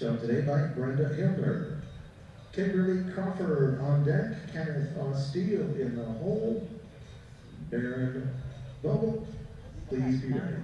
today by Brenda Hibbler. Kimberly Crawford on deck, Kenneth Ostiel in the hole, Baron Bubble, please be ready.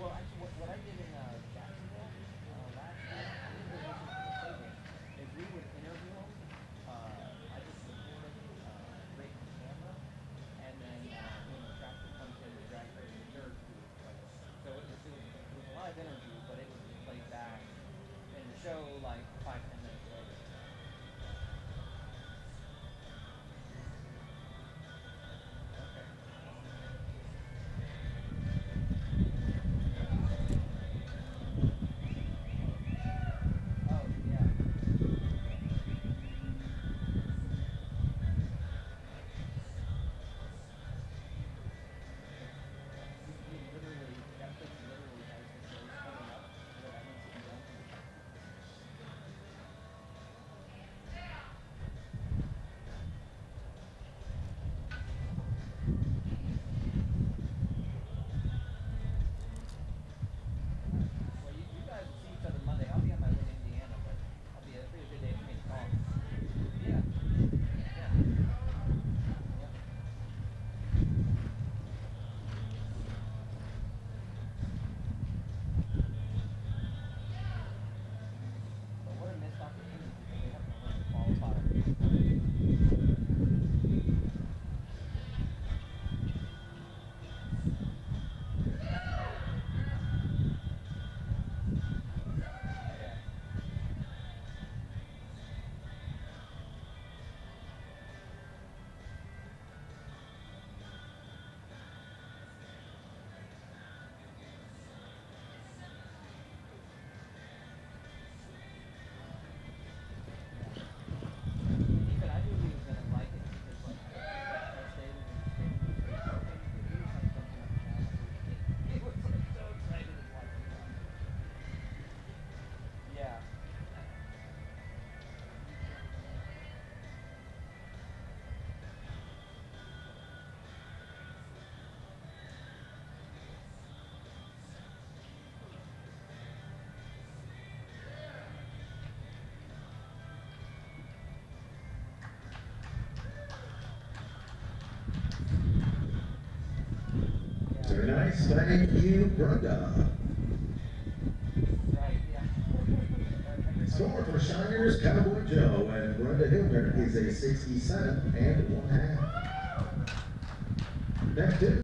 well, actually, what, I did in uh, Jacksonville uh, last year, is we would interview uh, I just recorded uh, right from camera, and then when the tractor comes in, the tractor and so it was, it, a live interview, but it was played back in the show like five. Very nice. Thank you, Brenda. Score for Shiners, Cowboy Joe, and Brenda Hilton is a 67 and one half. Next